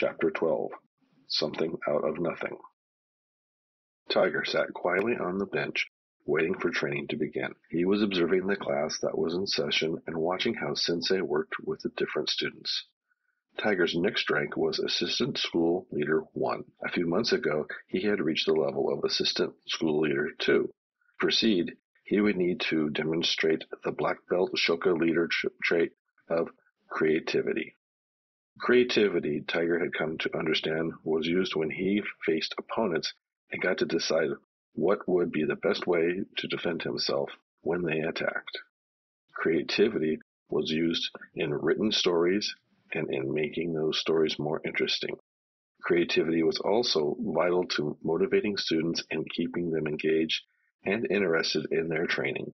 Chapter 12 Something Out of Nothing Tiger sat quietly on the bench, waiting for training to begin. He was observing the class that was in session and watching how Sensei worked with the different students. Tiger's next rank was Assistant School Leader 1. A few months ago, he had reached the level of Assistant School Leader 2. To proceed, he would need to demonstrate the black belt Shoka leadership trait of creativity. Creativity, Tiger had come to understand, was used when he faced opponents and got to decide what would be the best way to defend himself when they attacked. Creativity was used in written stories and in making those stories more interesting. Creativity was also vital to motivating students and keeping them engaged and interested in their training.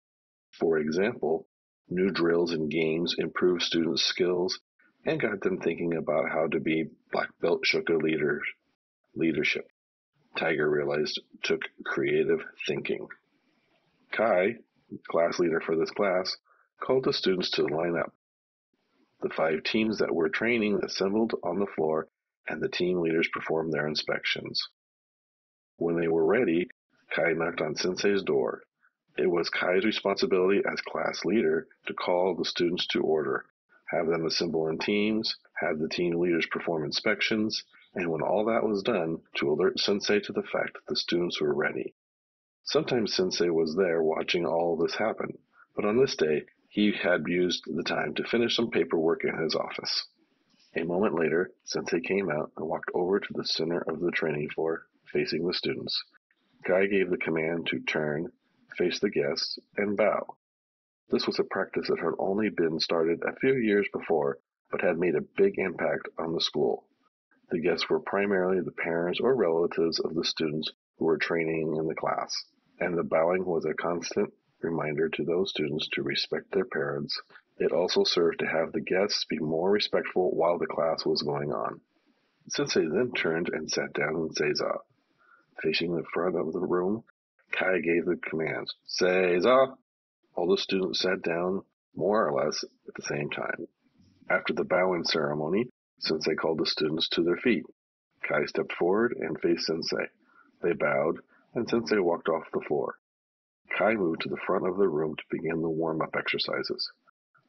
For example, new drills and games improved students' skills and got them thinking about how to be black belt Shoka leaders. Leadership, Tiger realized, took creative thinking. Kai, class leader for this class, called the students to line up. The five teams that were training assembled on the floor and the team leaders performed their inspections. When they were ready, Kai knocked on Sensei's door. It was Kai's responsibility as class leader to call the students to order have them assemble in teams, have the team leaders perform inspections, and when all that was done, to alert Sensei to the fact that the students were ready. Sometimes Sensei was there watching all this happen, but on this day, he had used the time to finish some paperwork in his office. A moment later, Sensei came out and walked over to the center of the training floor, facing the students. Kai gave the command to turn, face the guests, and bow. This was a practice that had only been started a few years before, but had made a big impact on the school. The guests were primarily the parents or relatives of the students who were training in the class, and the bowing was a constant reminder to those students to respect their parents. It also served to have the guests be more respectful while the class was going on. Sensei then turned and sat down in Seiza. Facing the front of the room, Kai gave the commands, Seiza! All the students sat down more or less at the same time. After the bowing ceremony, Sensei called the students to their feet. Kai stepped forward and faced Sensei. They bowed, and Sensei walked off the floor. Kai moved to the front of the room to begin the warm-up exercises.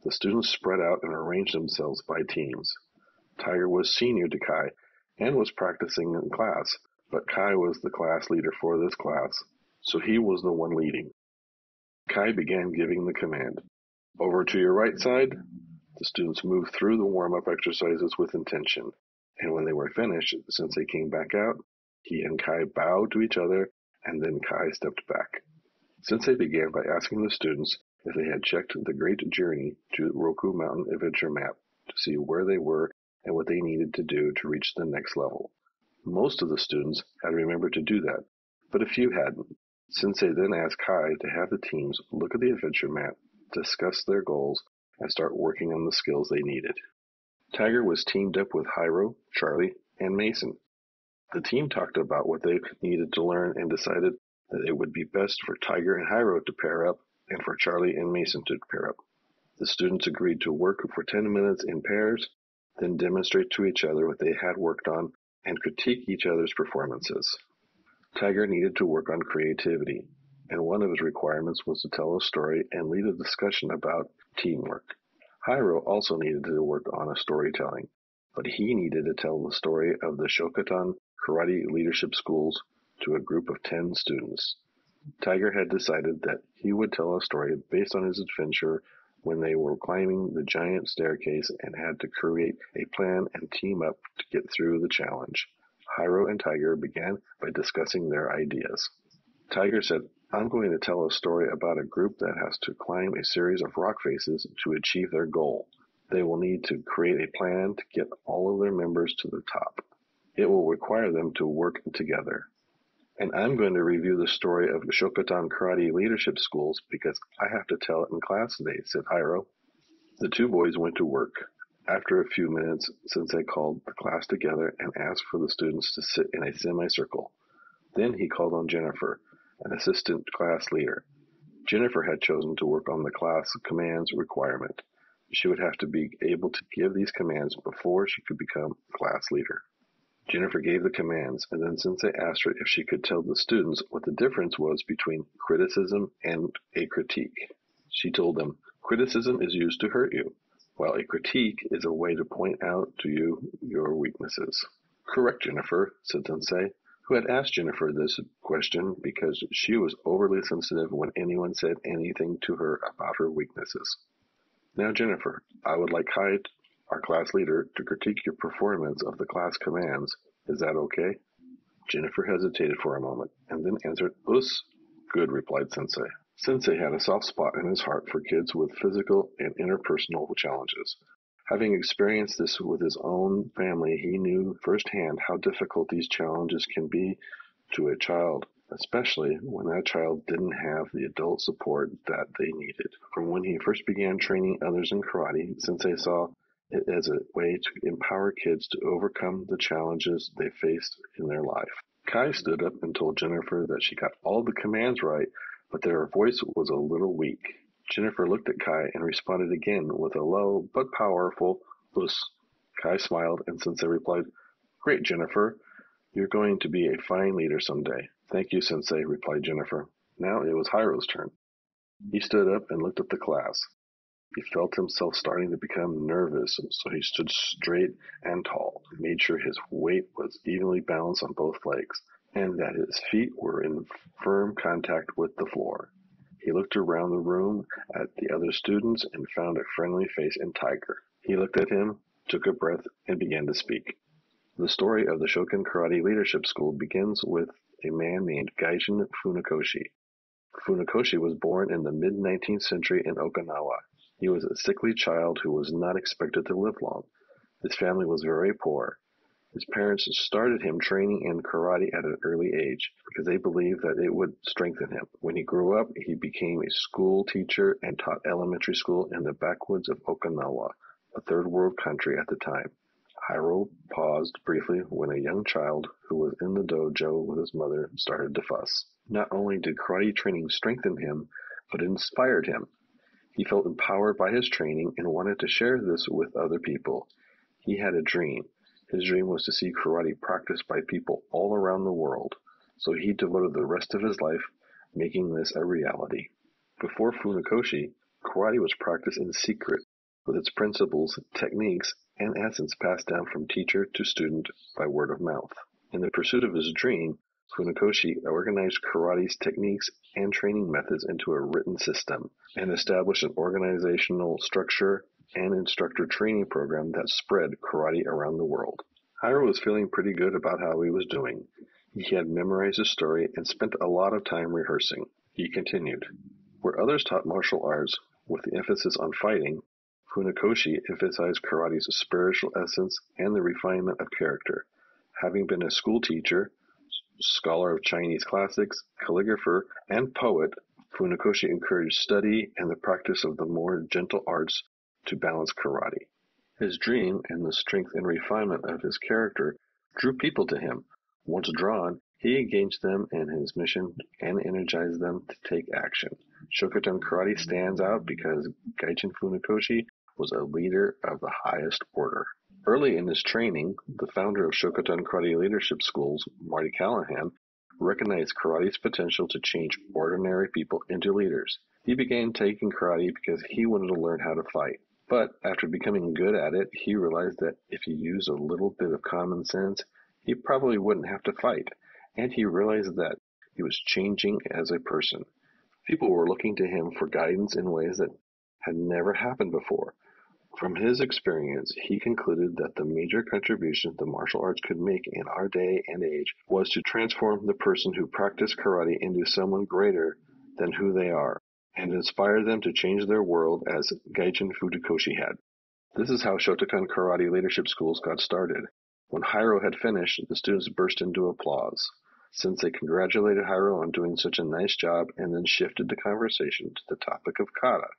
The students spread out and arranged themselves by teams. Tiger was senior to Kai and was practicing in class, but Kai was the class leader for this class, so he was the one leading. Kai began giving the command. Over to your right side. The students moved through the warm-up exercises with intention, and when they were finished, Sensei came back out. He and Kai bowed to each other, and then Kai stepped back. Sensei began by asking the students if they had checked the Great Journey to Roku Mountain Adventure map to see where they were and what they needed to do to reach the next level. Most of the students had remembered to do that, but a few hadn't. Sensei then asked Kai to have the teams look at the adventure map, discuss their goals, and start working on the skills they needed. Tiger was teamed up with Hiro, Charlie, and Mason. The team talked about what they needed to learn and decided that it would be best for Tiger and Hiro to pair up and for Charlie and Mason to pair up. The students agreed to work for 10 minutes in pairs, then demonstrate to each other what they had worked on and critique each other's performances. Tiger needed to work on creativity, and one of his requirements was to tell a story and lead a discussion about teamwork. Hiro also needed to work on a storytelling, but he needed to tell the story of the Shotokan Karate Leadership Schools to a group of 10 students. Tiger had decided that he would tell a story based on his adventure when they were climbing the giant staircase and had to create a plan and team up to get through the challenge. Hiro and Tiger began by discussing their ideas. Tiger said, I'm going to tell a story about a group that has to climb a series of rock faces to achieve their goal. They will need to create a plan to get all of their members to the top. It will require them to work together. And I'm going to review the story of Shotokan Karate Leadership Schools because I have to tell it in class today, said Hiro. The two boys went to work. After a few minutes, Sensei called the class together and asked for the students to sit in a semicircle. Then he called on Jennifer, an assistant class leader. Jennifer had chosen to work on the class commands requirement. She would have to be able to give these commands before she could become class leader. Jennifer gave the commands, and then Sensei asked her if she could tell the students what the difference was between criticism and a critique. She told them, Criticism is used to hurt you, while a critique is a way to point out to you your weaknesses. Correct, Jennifer, said Sensei, who had asked Jennifer this question because she was overly sensitive when anyone said anything to her about her weaknesses. Now, Jennifer, I would like Kai our class leader, to critique your performance of the class commands. Is that okay? Jennifer hesitated for a moment, and then answered, Us. Good, replied Sensei. Sensei had a soft spot in his heart for kids with physical and interpersonal challenges. Having experienced this with his own family, he knew firsthand how difficult these challenges can be to a child, especially when that child didn't have the adult support that they needed. From when he first began training others in karate, Sensei saw it as a way to empower kids to overcome the challenges they faced in their life. Kai stood up and told Jennifer that she got all the commands right, but her voice was a little weak. Jennifer looked at Kai and responded again with a low but powerful "Us." Kai smiled, and Sensei replied, Great, Jennifer. You're going to be a fine leader someday. Thank you, Sensei, replied Jennifer. Now it was Hiro's turn. He stood up and looked at the class. He felt himself starting to become nervous, so he stood straight and tall, made sure his weight was evenly balanced on both legs, and that his feet were in firm contact with the floor. He looked around the room at the other students and found a friendly face in Tiger. He looked at him, took a breath, and began to speak. The story of the Shotokan Karate Leadership School begins with a man named Gichin Funakoshi. Funakoshi was born in the mid 19th century in Okinawa. He was a sickly child who was not expected to live long. His family was very poor. His parents started him training in karate at an early age because they believed that it would strengthen him. When he grew up, he became a school teacher and taught elementary school in the backwoods of Okinawa, a third world country at the time. Hiro paused briefly when a young child who was in the dojo with his mother started to fuss. Not only did karate training strengthen him, but it inspired him. He felt empowered by his training and wanted to share this with other people. He had a dream. His dream was to see karate practiced by people all around the world, so he devoted the rest of his life making this a reality. Before Funakoshi, karate was practiced in secret, with its principles, techniques, and essence passed down from teacher to student by word of mouth. In the pursuit of his dream, Funakoshi organized karate's techniques and training methods into a written system, and established an organizational structure and instructor training program that spread karate around the world. Hiro was feeling pretty good about how he was doing. He had memorized his story and spent a lot of time rehearsing. He continued. Where others taught martial arts with the emphasis on fighting, Funakoshi emphasized karate's spiritual essence and the refinement of character. Having been a school teacher, Scholar of Chinese classics, calligrapher, and poet, Funakoshi encouraged study and the practice of the more gentle arts to balance karate. His dream and the strength and refinement of his character drew people to him. Once drawn, he engaged them in his mission and energized them to take action. Shotokan Karate stands out because Gichin Funakoshi was a leader of the highest order. Early in his training, the founder of Shotokan Karate Leadership Schools, Marty Callahan, recognized karate's potential to change ordinary people into leaders. He began taking karate because he wanted to learn how to fight. But after becoming good at it, he realized that if he used a little bit of common sense, he probably wouldn't have to fight. And he realized that he was changing as a person. People were looking to him for guidance in ways that had never happened before. From his experience, he concluded that the major contribution the martial arts could make in our day and age was to transform the person who practiced karate into someone greater than who they are, and inspire them to change their world as Gichin Funakoshi had. This is how Shotokan Karate Leadership Schools got started. When Hiro had finished, the students burst into applause. Sensei congratulated Hiro on doing such a nice job and then shifted the conversation to the topic of kata.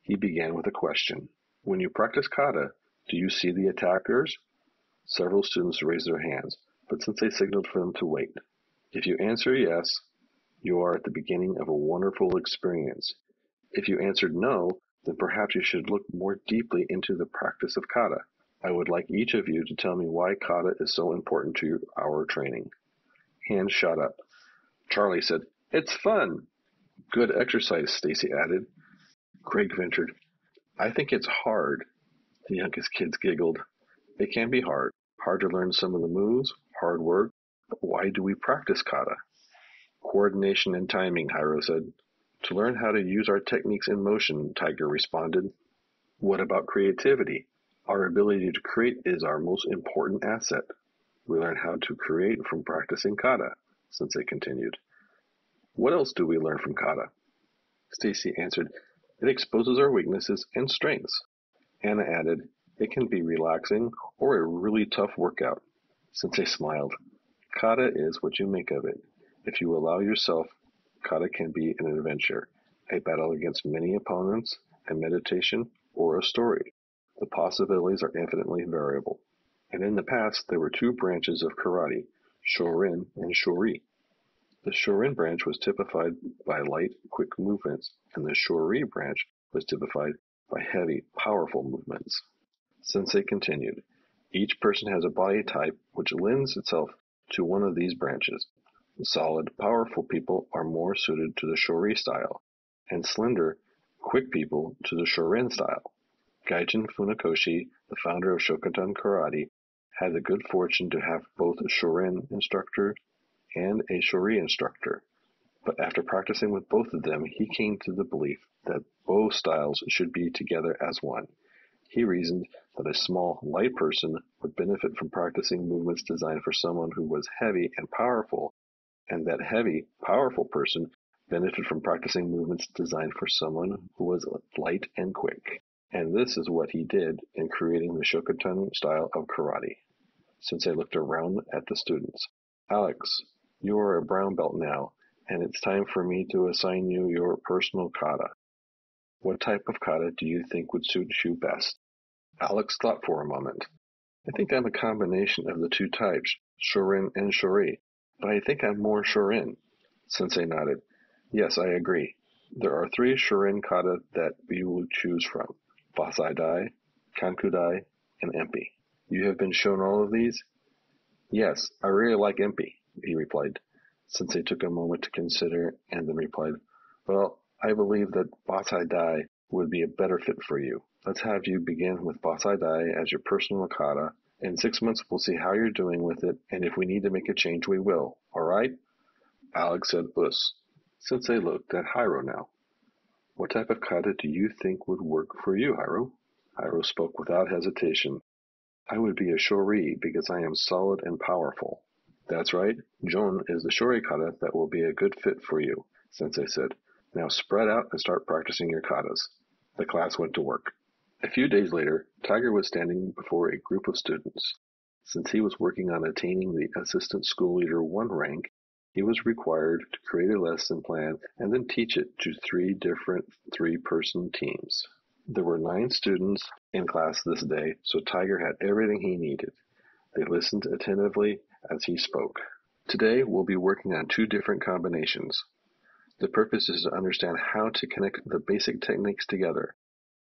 He began with a question. When you practice kata, do you see the attackers? Several students raised their hands, but Sensei signaled for them to wait. If you answer yes, you are at the beginning of a wonderful experience. If you answered no, then perhaps you should look more deeply into the practice of kata. I would like each of you to tell me why kata is so important to our training. Hands shot up. Charlie said, It's fun. Good exercise, Stacy added. Craig ventured, I think it's hard. The youngest kids giggled. It can be hard. Hard to learn some of the moves, hard work, but why do we practice kata? Coordination and timing, Hiro said. To learn how to use our techniques in motion, Tiger responded. What about creativity? Our ability to create is our most important asset. We learn how to create from practicing kata, Sensei continued. What else do we learn from kata? Stacy answered, It exposes our weaknesses and strengths. Anna added, It can be relaxing or a really tough workout. Sensei smiled. Kata is what you make of it. If you allow yourself, kata can be an adventure, a battle against many opponents, a meditation, or a story. The possibilities are infinitely variable. And in the past, there were two branches of karate, Shorin and Shorei. The Shorin branch was typified by light, quick movements, and the Shorei branch was typified by heavy, powerful movements. Sensei continued, each person has a body type which lends itself to one of these branches. Solid, powerful people are more suited to the Shorei style, and slender, quick people to the Shorin style. Gichin Funakoshi, the founder of Shotokan Karate, had the good fortune to have both a Shorin instructor and a Shorei instructor, but after practicing with both of them he came to the belief that both styles should be together as one. He reasoned that a small, light person would benefit from practicing movements designed for someone who was heavy and powerful, and that heavy, powerful person benefited from practicing movements designed for someone who was light and quick. And this is what he did in creating the Shotokan style of karate. Sensei looked around at the students. Alex, you are a brown belt now, and it's time for me to assign you your personal kata. What type of kata do you think would suit you best? Alex thought for a moment. I think I'm a combination of the two types, Shorin and Shorei, but I think I'm more Shorin. Sensei nodded. Yes, I agree. There are three Shorin kata that you will choose from. Bassai Dai, Kanku Dai, and Empi. You have been shown all of these? Yes, I really like Empi he replied. Sensei took a moment to consider and then replied, Well, I believe that Bassai Dai would be a better fit for you. Let's have you begin with Bassai Dai as your personal kata. In six months, we'll see how you're doing with it, and if we need to make a change, we will. All right? Alex said, Us. Sensei looked at Hiro now. What type of kata do you think would work for you, Hiro? Hiro spoke without hesitation. I would be a shorei because I am solid and powerful. That's right, Jion is the shorei kata that will be a good fit for you, Sensei said. Now spread out and start practicing your katas. The class went to work. A few days later, Tiger was standing before a group of students. Since he was working on attaining the Assistant School Leader 1 rank, he was required to create a lesson plan and then teach it to three different three-person teams. There were nine students in class this day, so Tiger had everything he needed. They listened attentively as he spoke. Today we'll be working on two different combinations. The purpose is to understand how to connect the basic techniques together.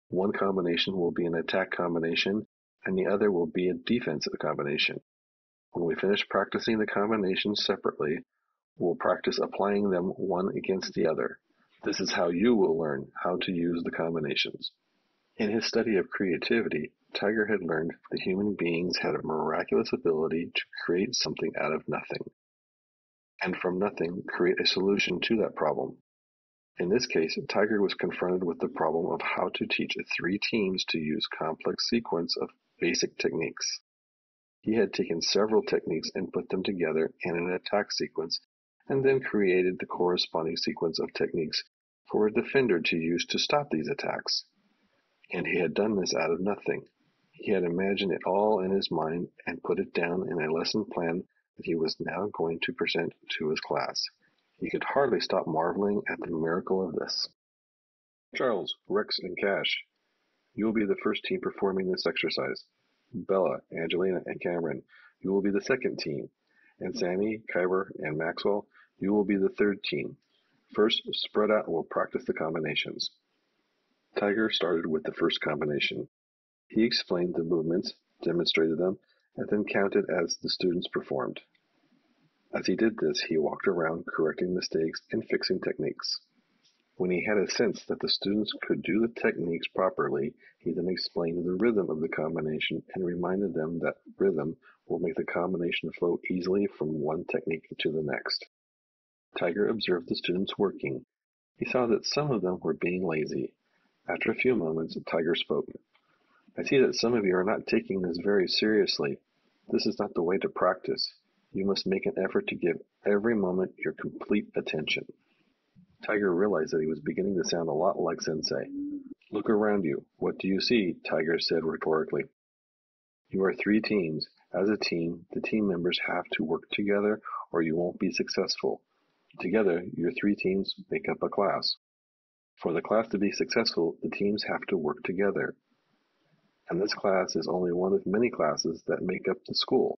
One combination will be an attack combination, and the other will be a defensive combination. When we finish practicing the combinations separately, we'll practice applying them one against the other. This is how you will learn how to use the combinations. In his study of creativity, Tiger had learned that human beings had a miraculous ability to create something out of nothing, and from nothing create a solution to that problem. In this case, Tiger was confronted with the problem of how to teach three teams to use complex sequence of basic techniques. He had taken several techniques and put them together in an attack sequence, and then created the corresponding sequence of techniques for a defender to use to stop these attacks. And he had done this out of nothing. He had imagined it all in his mind and put it down in a lesson plan that he was now going to present to his class. He could hardly stop marveling at the miracle of this. Charles, Rex, and Cash, you will be the first team performing this exercise. Bella, Angelina, and Cameron, you will be the second team. And Sammy, Kyber, and Maxwell, you will be the third team. First, spread out and we'll practice the combinations. Tiger started with the first combination. He explained the movements demonstrated them, and then counted as the students performed. As he did this, he walked around correcting mistakes and fixing techniques. When he had a sense that the students could do the techniques properly, he then explained the rhythm of the combination and reminded them that rhythm will make the combination flow easily from one technique to the next. Tiger observed the students working. He saw that some of them were being lazy. After a few moments, Tiger spoke. I see that some of you are not taking this very seriously. This is not the way to practice. You must make an effort to give every moment your complete attention. Tiger realized that he was beginning to sound a lot like Sensei. Look around you. What do you see? Tiger said rhetorically. You are three teams. As a team, the team members have to work together or you won't be successful. Together, your three teams make up a class. For the class to be successful, the teams have to work together and this class is only one of many classes that make up the school.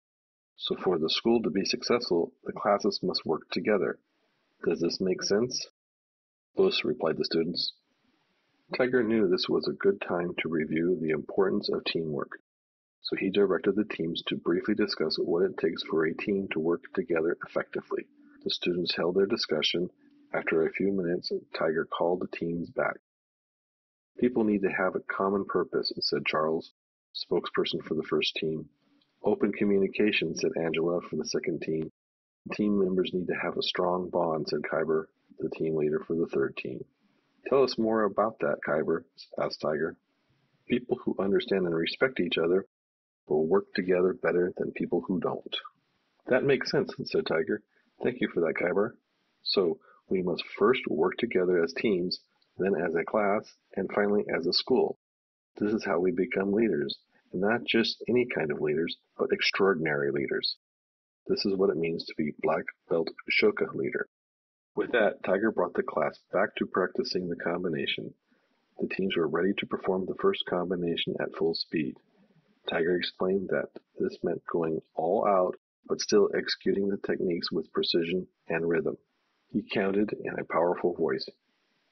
So for the school to be successful, the classes must work together. Does this make sense? Bus, replied the students. Tiger knew this was a good time to review the importance of teamwork, so he directed the teams to briefly discuss what it takes for a team to work together effectively. The students held their discussion. After a few minutes, Tiger called the teams back. People need to have a common purpose, said Charles, spokesperson for the first team. Open communication, said Angela for the second team. Team members need to have a strong bond, said Kyber, the team leader for the third team. Tell us more about that, Kyber, asked Tiger. People who understand and respect each other will work together better than people who don't. That makes sense, said Tiger. Thank you for that, Kyber. So, we must first work together as teams then as a class, and finally as a school. This is how we become leaders, not just any kind of leaders, but extraordinary leaders. This is what it means to be black belt Shoka leader. With that, Tiger brought the class back to practicing the combination. The teams were ready to perform the first combination at full speed. Tiger explained that this meant going all out, but still executing the techniques with precision and rhythm. He counted in a powerful voice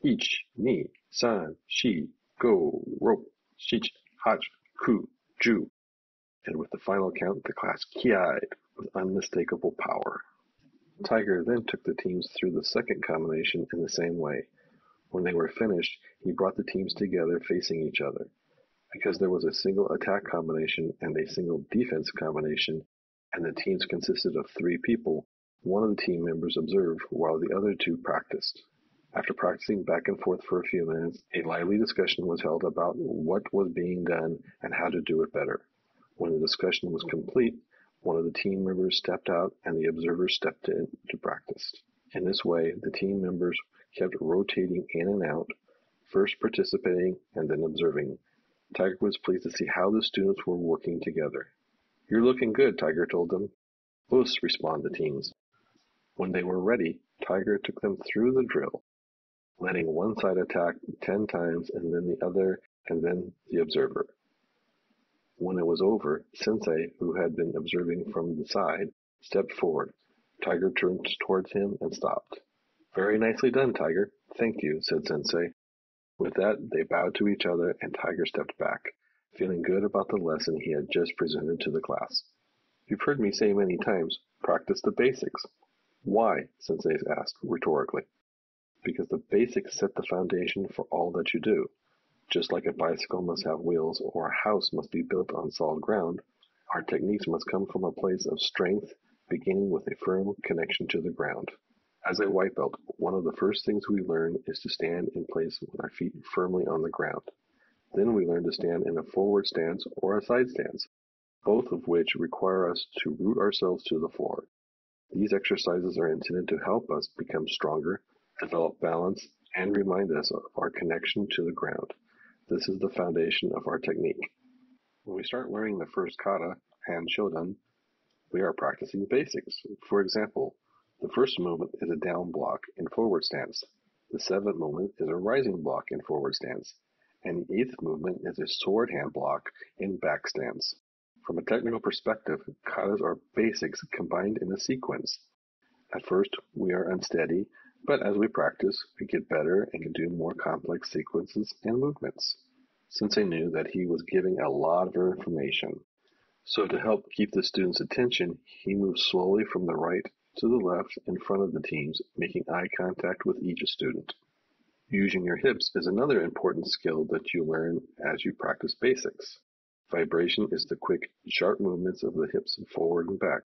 ich, ni, san, shi, go, roku, shich, hach, ku, ju. And with the final count, the class kied with unmistakable power. Tiger then took the teams through the second combination in the same way. When they were finished, he brought the teams together facing each other. Because there was a single attack combination and a single defense combination, and the teams consisted of three people, one of the team members observed while the other two practiced. After practicing back and forth for a few minutes, a lively discussion was held about what was being done and how to do it better. When the discussion was complete, one of the team members stepped out and the observers stepped in to practice. In this way, the team members kept rotating in and out, first participating and then observing. Tiger was pleased to see how the students were working together. You're looking good, Tiger told them. Bus, responded the teams. When they were ready, Tiger took them through the drill letting one side attack ten times and then the other and then the observer. When it was over, Sensei, who had been observing from the side, stepped forward. Tiger turned towards him and stopped. Very nicely done, Tiger. Thank you, said Sensei. With that, they bowed to each other and Tiger stepped back, feeling good about the lesson he had just presented to the class. You've heard me say many times, practice the basics. Why? Sensei asked rhetorically because the basics set the foundation for all that you do. Just like a bicycle must have wheels or a house must be built on solid ground, our techniques must come from a place of strength, beginning with a firm connection to the ground. As a white belt, one of the first things we learn is to stand in place with our feet firmly on the ground. Then we learn to stand in a forward stance or a side stance, both of which require us to root ourselves to the floor. These exercises are intended to help us become stronger develop balance, and remind us of our connection to the ground. This is the foundation of our technique. When we start learning the first kata, Heian Shodan, we are practicing basics. For example, the first movement is a down block in forward stance. The seventh movement is a rising block in forward stance. And the eighth movement is a sword hand block in back stance. From a technical perspective, katas are basics combined in a sequence. At first, we are unsteady, but as we practice, we get better and can do more complex sequences and movements. Sensei knew that he was giving a lot of information. So to help keep the student's attention, he moved slowly from the right to the left in front of the teams, making eye contact with each student. Using your hips is another important skill that you learn as you practice basics. Vibration is the quick, sharp movements of the hips forward and back.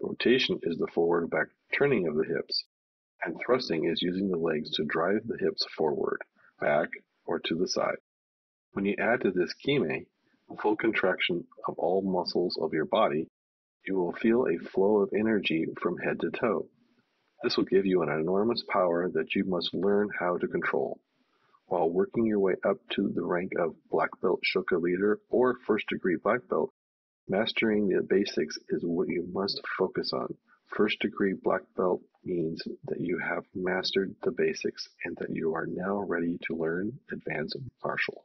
Rotation is the forward and back turning of the hips. And thrusting is using the legs to drive the hips forward, back, or to the side. When you add to this kime, full contraction of all muscles of your body, you will feel a flow of energy from head to toe. This will give you an enormous power that you must learn how to control. While working your way up to the rank of black belt shoka leader or first degree black belt, mastering the basics is what you must focus on. First degree black belt means that you have mastered the basics and that you are now ready to learn advanced martial.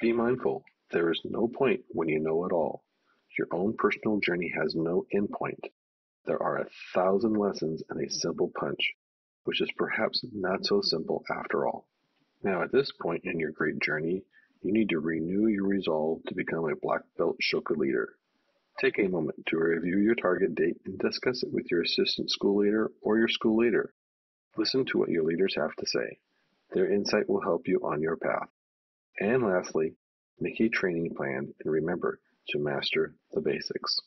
Be mindful, there is no point when you know it all. Your own personal journey has no endpoint. There are a thousand lessons in a simple punch, which is perhaps not so simple after all. Now at this point in your great journey, you need to renew your resolve to become a black belt shoka leader. Take a moment to review your target date and discuss it with your assistant school leader or your school leader. Listen to what your leaders have to say. Their insight will help you on your path. And lastly, make a training plan and remember to master the basics.